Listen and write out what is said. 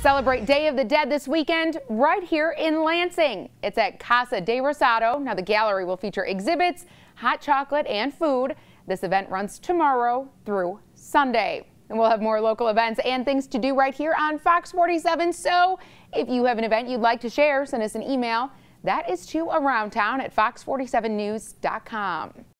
Celebrate Day of the Dead this weekend right here in Lansing. It's at Casa de Rosado. Now the gallery will feature exhibits, hot chocolate and food. This event runs tomorrow through Sunday. And we'll have more local events and things to do right here on Fox 47. So if you have an event you'd like to share, send us an email. That is to aroundtown at fox47news.com.